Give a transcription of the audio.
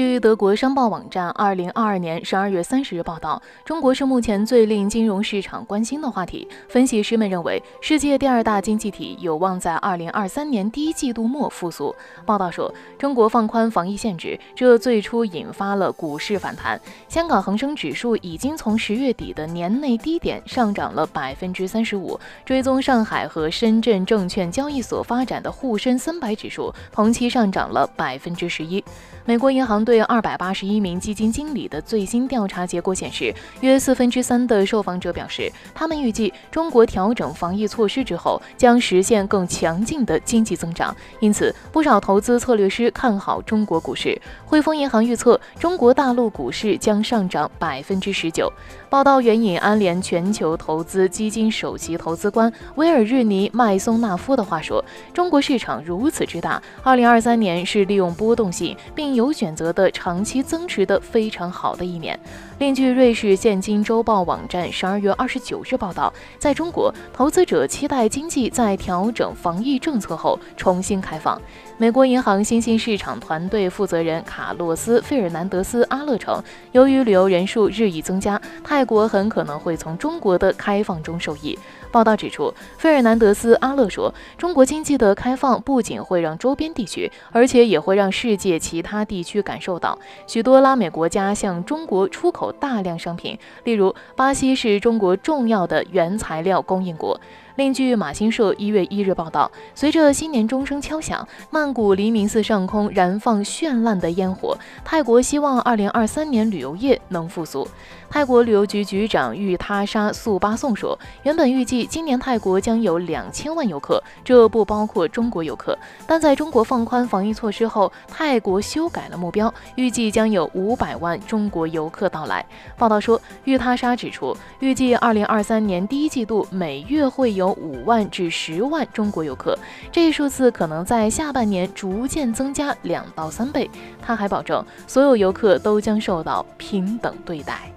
据德国商报网站二零二二年十二月三十日报道，中国是目前最令金融市场关心的话题。分析师们认为，世界第二大经济体有望在二零二三年第一季度末复苏。报道说，中国放宽防疫限制，这最初引发了股市反弹。香港恒生指数已经从十月底的年内低点上涨了百分之三十五。追踪上海和深圳证券交易所发展的沪深三百指数，同期上涨了百分之十一。美国银行对对二百八十一名基金经理的最新调查结果显示，约四分之三的受访者表示，他们预计中国调整防疫措施之后将实现更强劲的经济增长。因此，不少投资策略师看好中国股市。汇丰银行预测，中国大陆股市将上涨百分之十九。报道援引安联全球投资基金首席投资官威尔日尼麦松纳夫的话说：“中国市场如此之大，二零二三年是利用波动性并。”有选择的长期增持的非常好的一年。另据瑞士现金周报网站十二月二十九日报道，在中国，投资者期待经济在调整防疫政策后重新开放。美国银行新兴市场团队负责人卡洛斯·费尔南德斯·阿勒称，由于旅游人数日益增加，泰国很可能会从中国的开放中受益。报道指出，费尔南德斯·阿勒说，中国经济的开放不仅会让周边地区，而且也会让世界其他地区感受到。许多拉美国家向中国出口大量商品，例如巴西是中国重要的原材料供应国。另据马新社一月一日报道，随着新年钟声敲响，曼谷黎明寺上空燃放绚烂的烟火。泰国希望二零二三年旅游业能复苏。泰国旅游局局长玉他沙素巴颂说，原本预计今年泰国将有两千万游客，这不包括中国游客。但在中国放宽防疫措施后，泰国修改了目标，预计将有五百万中国游客到来。报道说，玉他沙指出，预计二零二三年第一季度每月会有五万至十万中国游客，这一数字可能在下半年逐渐增加两到三倍。他还保证，所有游客都将受到平等对待。